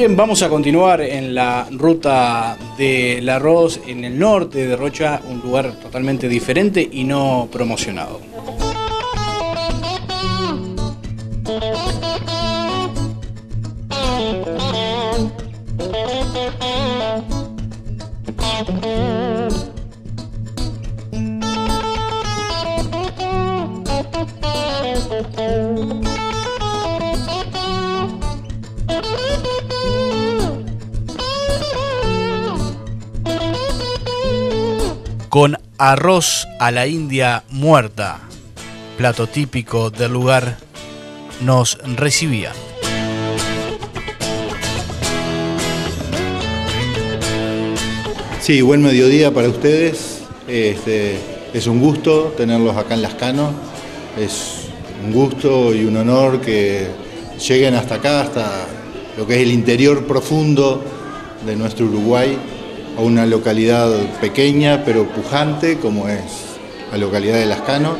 Bien, vamos a continuar en la ruta del arroz en el norte de Rocha, un lugar totalmente diferente y no promocionado. Arroz a la india muerta, plato típico del lugar, nos recibían. Sí, buen mediodía para ustedes. Este, es un gusto tenerlos acá en Lascano. Es un gusto y un honor que lleguen hasta acá, hasta lo que es el interior profundo de nuestro Uruguay a una localidad pequeña pero pujante como es la localidad de Lascano,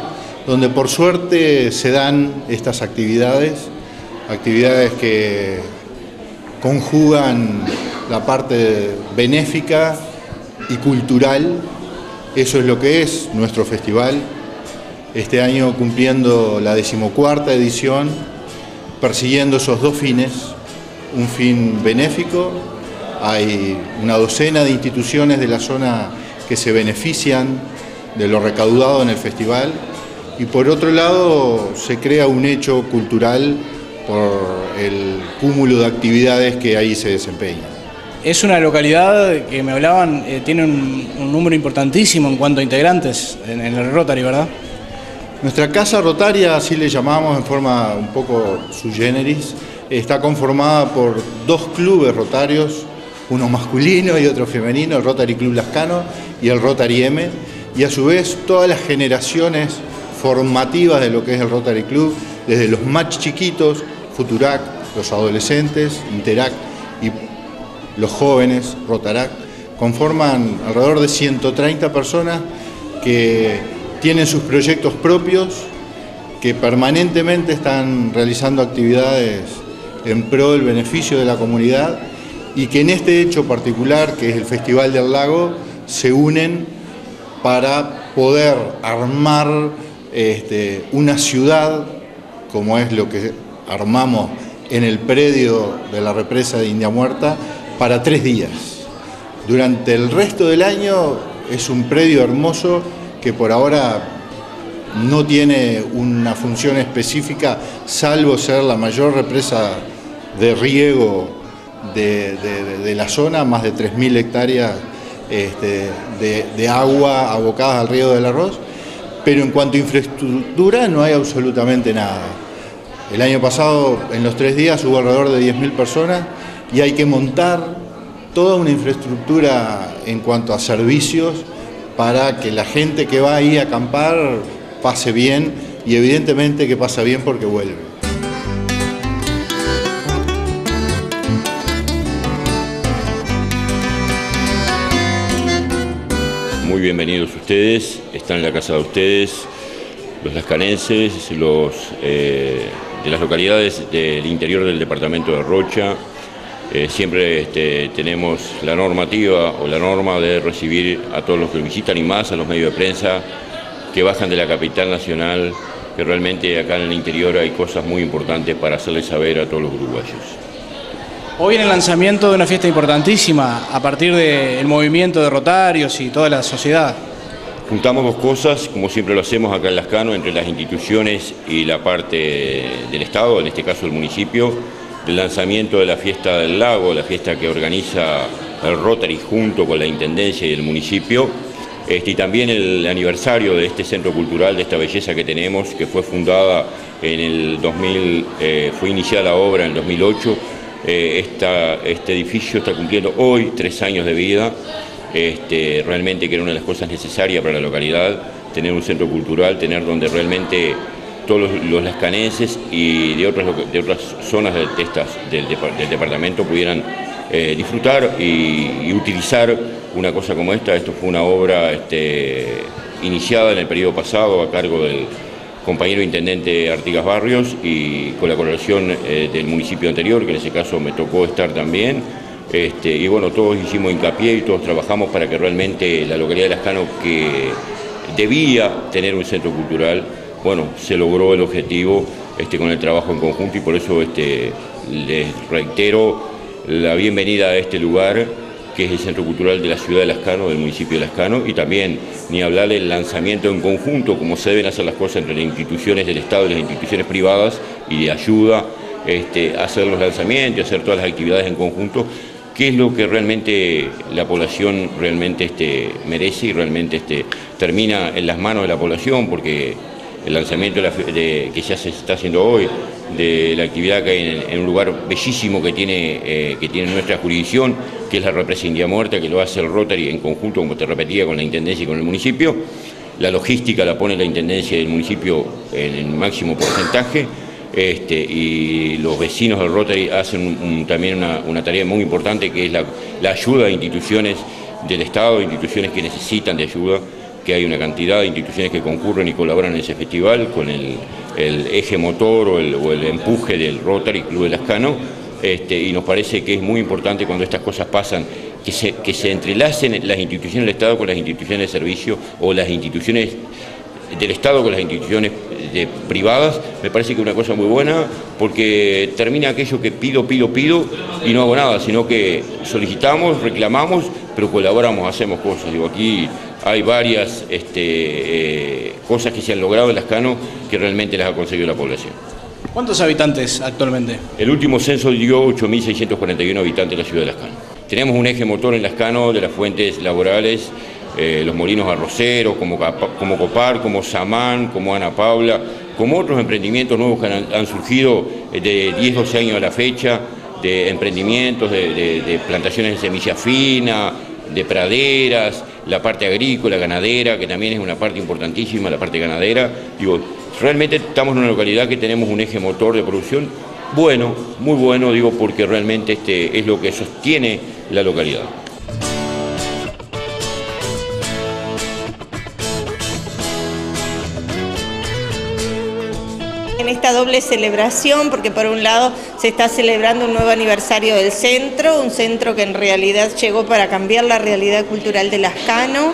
donde por suerte se dan estas actividades, actividades que conjugan la parte benéfica y cultural, eso es lo que es nuestro festival, este año cumpliendo la decimocuarta edición, persiguiendo esos dos fines, un fin benéfico hay una docena de instituciones de la zona que se benefician de lo recaudado en el festival y por otro lado se crea un hecho cultural por el cúmulo de actividades que ahí se desempeñan. Es una localidad que me hablaban, eh, tiene un, número importantísimo en cuanto a integrantes en, en el Rotary, ¿verdad? Nuestra casa rotaria, así le llamamos en forma un poco sui generis, está conformada por dos clubes rotarios uno masculino y otro femenino, el Rotary Club Lascano y el Rotary M, y a su vez todas las generaciones formativas de lo que es el Rotary Club, desde los más chiquitos, Futurac, los adolescentes, Interac y los jóvenes, Rotarac, conforman alrededor de 130 personas que tienen sus proyectos propios, que permanentemente están realizando actividades en pro del beneficio de la comunidad y que en este hecho particular, que es el Festival del Lago, se unen para poder armar este, una ciudad, como es lo que armamos en el predio de la represa de India Muerta, para tres días. Durante el resto del año es un predio hermoso que por ahora no tiene una función específica, salvo ser la mayor represa de riego de, la zona, más de 3.000 hectáreas este, de, agua abocadas al río del arroz, pero en cuanto a infraestructura no hay absolutamente nada. El año pasado, en los tres días, hubo alrededor de 10.000 personas y hay que montar toda una infraestructura en cuanto a servicios para que la gente que va ahí a acampar pase bien y evidentemente que pasa bien porque vuelve. Muy bienvenidos ustedes, están en la casa de ustedes, los lascanenses, los eh, de las localidades del interior del departamento de Rocha. Eh, siempre este, tenemos la normativa o la norma de recibir a todos los que visitan y más a los medios de prensa que bajan de la capital nacional, que realmente acá en el interior hay cosas muy importantes para hacerles saber a todos los uruguayos. Hoy en el lanzamiento de una fiesta importantísima a partir del movimiento de Rotarios y toda la sociedad. Juntamos dos cosas, como siempre lo hacemos acá en Lascano, entre las instituciones y la parte del Estado, en este caso el municipio, el lanzamiento de la fiesta del lago, la fiesta que organiza el Rotary junto con la Intendencia y el municipio, este, y también el aniversario de este centro cultural, de esta belleza que tenemos, que fue fundada en el 2000, eh, fue iniciada la obra en el 2008 eh, este edificio está cumpliendo hoy tres años de vida, este, realmente que era una de las cosas necesarias para la localidad, tener un centro cultural, tener donde realmente todos los, lascanenses y de otras, de otras zonas de, del, departamento pudieran eh, disfrutar y, utilizar una cosa como esta. Esto fue una obra este, iniciada en el periodo pasado a cargo del compañero intendente Artigas Barrios y con la colaboración eh, del municipio anterior, que en ese caso me tocó estar también. Este, y bueno, todos hicimos hincapié y todos trabajamos para que realmente la localidad de Lascano, que debía tener un centro cultural, bueno, se logró el objetivo este, con el trabajo en conjunto y por eso este, les reitero la bienvenida a este lugar que es el Centro Cultural de la Ciudad de Lascano, del municipio de Lascano, y también ni hablar del lanzamiento en conjunto, como se deben hacer las cosas entre las instituciones del Estado y las instituciones privadas, y de ayuda este, hacer los lanzamientos, hacer todas las actividades en conjunto, que es lo que realmente la población realmente este, merece y realmente este, termina en las manos de la población, porque el lanzamiento que ya se está haciendo hoy, de la actividad que hay en, un lugar bellísimo que tiene, eh, que tiene nuestra jurisdicción, que es la represa India Muerta, que lo hace el Rotary en conjunto, como te repetía, con la Intendencia y con el municipio. La logística la pone la Intendencia y el municipio en el máximo porcentaje. Este, y los vecinos del Rotary hacen también una, tarea muy importante que es la, la ayuda a instituciones del Estado, instituciones que necesitan de ayuda que hay una cantidad de instituciones que concurren y colaboran en ese festival con el, eje motor o el, empuje del Rotary Club de Lascano, este, y nos parece que es muy importante cuando estas cosas pasan que se, que se entrelacen las instituciones del Estado con las instituciones de servicio o las instituciones del Estado con las instituciones privadas, me parece que es una cosa muy buena porque termina aquello que pido, pido, pido y no hago nada, sino que solicitamos, reclamamos, pero colaboramos, hacemos cosas. Digo, aquí hay varias este, eh, cosas que se han logrado en Lascano que realmente las ha conseguido la población. ¿Cuántos habitantes actualmente? El último censo dio 8.641 habitantes de la ciudad de Lascano. Tenemos un eje motor en Lascano de las fuentes laborales, eh, los molinos arroceros, como, como Copar, como Samán, como Ana Paula, como otros emprendimientos nuevos que han, surgido eh, de 10, 12 años a la fecha, de emprendimientos, de, de plantaciones de semilla fina, de praderas, la parte agrícola, ganadera, que también es una parte importantísima, la parte ganadera. Digo, realmente estamos en una localidad que tenemos un eje motor de producción bueno, muy bueno, digo, porque realmente este es lo que sostiene la localidad. Esta doble celebración, porque por un lado se está celebrando un nuevo aniversario del centro, un centro que en realidad llegó para cambiar la realidad cultural de Lascano,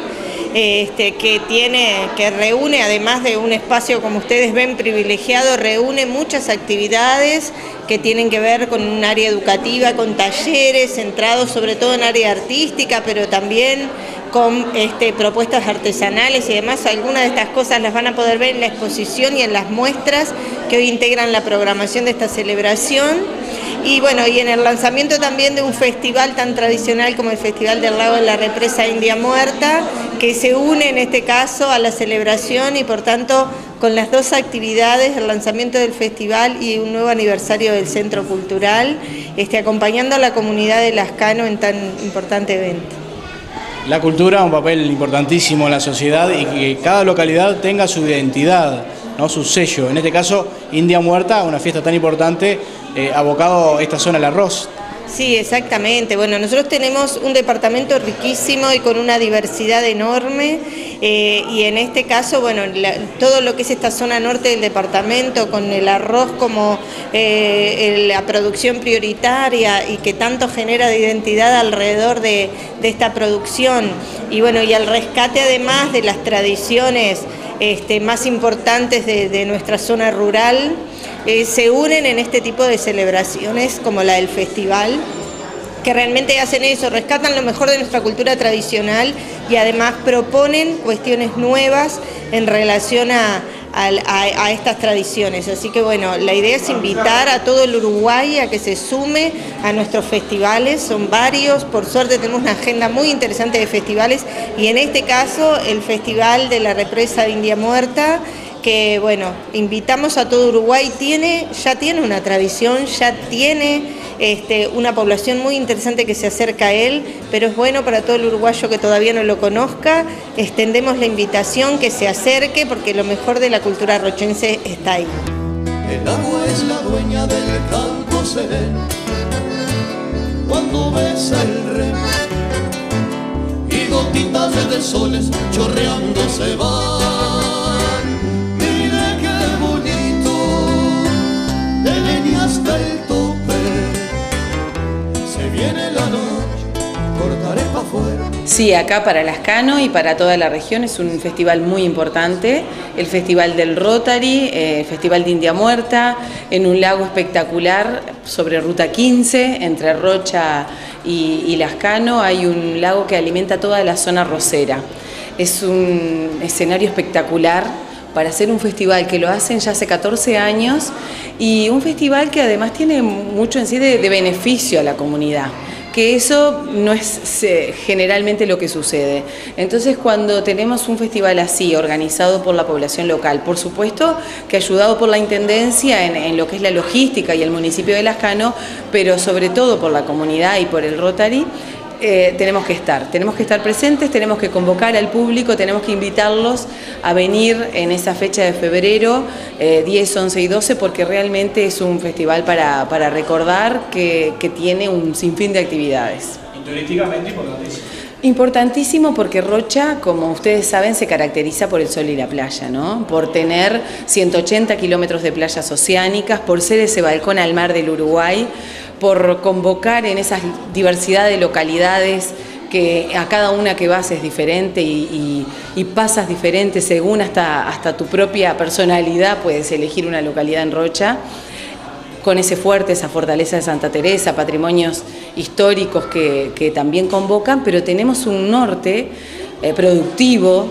este, que tiene, que reúne, además de un espacio como ustedes ven privilegiado, reúne muchas actividades que tienen que ver con un área educativa, con talleres centrados sobre todo en área artística, pero también con este, propuestas artesanales y demás. Algunas de estas cosas las van a poder ver en la exposición y en las muestras que hoy integran la programación de esta celebración. Y bueno, y en el lanzamiento también de un festival tan tradicional como el Festival del Lago de la Represa India Muerta, que se une en este caso a la celebración y por tanto con las dos actividades, el lanzamiento del festival y un nuevo aniversario del Centro Cultural, este, acompañando a la comunidad de Lascano en tan importante evento. La cultura, un papel importantísimo en la sociedad y que cada localidad tenga su identidad, ¿no? su sello. En este caso, India Muerta, una fiesta tan importante, eh, abocado esta zona del arroz. Sí, exactamente. Bueno, nosotros tenemos un departamento riquísimo y con una diversidad enorme eh, y en este caso, bueno, todo lo que es esta zona norte del departamento con el arroz como eh, la producción prioritaria y que tanto genera de identidad alrededor de, esta producción y bueno, y el rescate además de las tradiciones este, más importantes de, nuestra zona rural, eh, se unen en este tipo de celebraciones como la del festival que realmente hacen eso, rescatan lo mejor de nuestra cultura tradicional y además proponen cuestiones nuevas en relación a, estas tradiciones. Así que bueno, la idea es invitar a todo el Uruguay a que se sume a nuestros festivales, son varios, por suerte tenemos una agenda muy interesante de festivales. Y en este caso el Festival de la Represa de India Muerta que bueno, invitamos a todo Uruguay, tiene, ya tiene una tradición, ya tiene este, una población muy interesante que se acerca a él, pero es bueno para todo el uruguayo que todavía no lo conozca, extendemos la invitación que se acerque porque lo mejor de la cultura rochense está ahí. El agua es la dueña del campo sereno, cuando besa el y gotitas de soles chorreando se van. Sí, acá para Lascano y para toda la región es un festival muy importante, el Festival del Rotary, el eh, Festival de India Muerta, en un lago espectacular sobre Ruta 15, entre Rocha y, y Lascano, hay un lago que alimenta toda la zona rosera. Es un escenario espectacular para hacer un festival que lo hacen ya hace 14 años y un festival que además tiene mucho en sí de, beneficio a la comunidad que eso no es generalmente lo que sucede. Entonces, cuando tenemos un festival así, organizado por la población local, por supuesto que ayudado por la Intendencia en, en lo que es la logística y el municipio de Lascano, pero sobre todo por la comunidad y por el Rotary, eh, tenemos que estar, tenemos que estar presentes, tenemos que convocar al público, tenemos que invitarlos a venir en esa fecha de febrero, 10, eh, 11 y 12, porque realmente es un festival para, para recordar que, que, tiene un sinfín de actividades. Y turísticamente importantísimo. Importantísimo porque Rocha, como ustedes saben, se caracteriza por el sol y la playa, ¿no? Por tener 180 kilómetros de playas oceánicas, por ser ese balcón al mar del Uruguay, por convocar en esa diversidad de localidades que a cada una que vas es diferente y, pasas diferente según hasta, hasta tu propia personalidad, puedes elegir una localidad en Rocha, con ese fuerte, esa fortaleza de Santa Teresa, patrimonios históricos que, también convocan, pero tenemos un norte eh, productivo,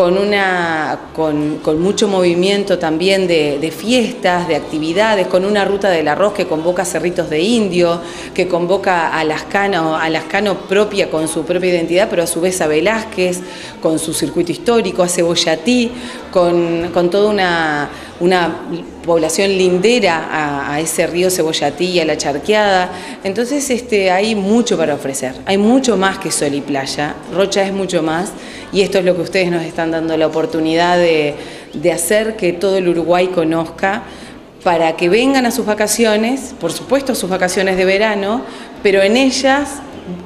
con, una, con, mucho movimiento también de, fiestas, de actividades, con una ruta del arroz que convoca Cerritos de Indio, que convoca a Lascano, a Lascano propia con su propia identidad, pero a su vez a Velázquez, con su circuito histórico, a Cebollatí, con, con toda una, una población lindera a, ese río Cebollatí a la Charqueada. Entonces este, hay mucho para ofrecer, hay mucho más que sol y playa, Rocha es mucho más. Y esto es lo que ustedes nos están dando la oportunidad de, de hacer que todo el Uruguay conozca para que vengan a sus vacaciones, por supuesto sus vacaciones de verano, pero en ellas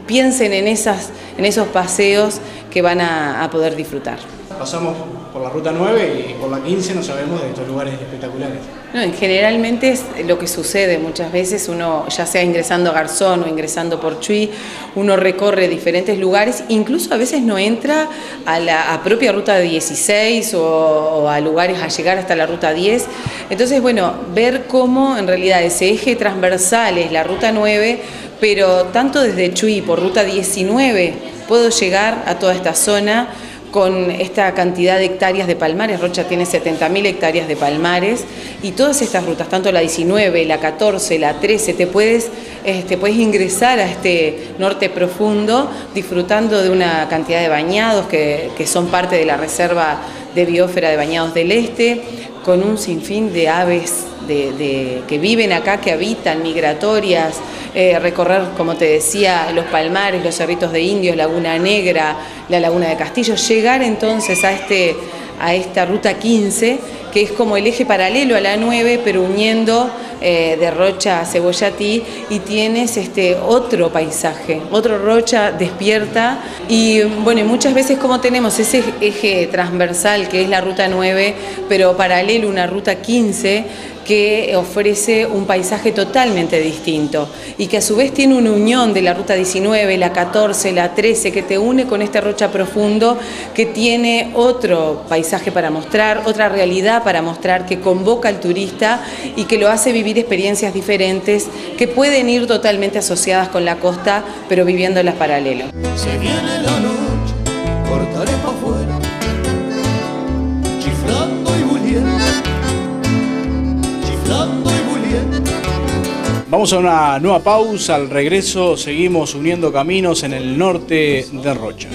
piensen en, esas, en esos paseos que van a poder disfrutar pasamos por la ruta 9 y por la 15 no sabemos de estos lugares espectaculares. No, generalmente es lo que sucede muchas veces, uno ya sea ingresando a Garzón o ingresando por Chuy, uno recorre diferentes lugares, incluso a veces no entra a la propia ruta 16 o, a lugares a llegar hasta la ruta 10. Entonces, bueno, ver cómo en realidad ese eje transversal es la ruta 9, pero tanto desde Chuy por ruta 19 puedo llegar a toda esta zona con esta cantidad de hectáreas de palmares. Rocha tiene 70.000 hectáreas de palmares y todas estas rutas, tanto la 19, la 14, la 13, te puedes, este, puedes ingresar a este norte profundo disfrutando de una cantidad de bañados que, que son parte de la reserva de biósfera de bañados del este, con un sinfín de aves de, que viven acá, que habitan, migratorias, eh, recorrer, como te decía, los palmares, los cerritos de indios, Laguna Negra, la Laguna de Castillo, llegar entonces a, este, a esta ruta 15, que es como el eje paralelo a la 9, pero uniendo eh, de Rocha a Cebollatí, y tienes este otro paisaje, otro Rocha despierta, y bueno, muchas veces como tenemos ese eje transversal que es la ruta 9, pero paralelo una ruta 15, que ofrece un paisaje totalmente distinto y que a su vez tiene una unión de la ruta 19, la 14, la 13, que te une con este Rocha Profundo, que tiene otro paisaje para mostrar, otra realidad para mostrar, que convoca al turista y que lo hace vivir experiencias diferentes que pueden ir totalmente asociadas con la costa, pero viviéndolas paralelo. Se viene la noche, Vamos a una nueva pausa, al regreso seguimos uniendo caminos en el norte de Rocha.